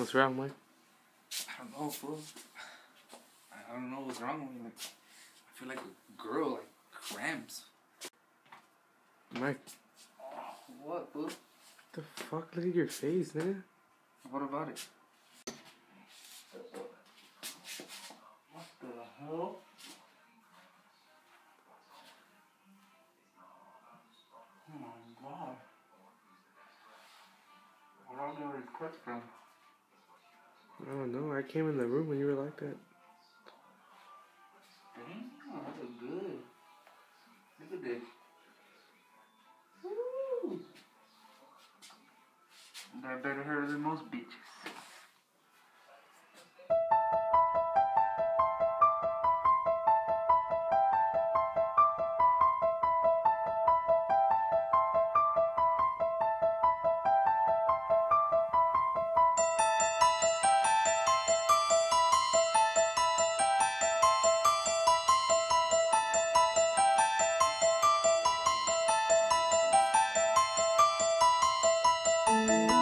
What's wrong, Mike? I don't know, fool. I don't know what's wrong with me. Like, I feel like a girl, like cramps. Mike, Oh, what, fool? the fuck? Look at your face, nigga. What about it? What the hell? Oh my god. Where are they request from? I don't know. I came in the room when you were like that. Damn, that look good. Look at this. Woo! That better hurt than most bitches. Música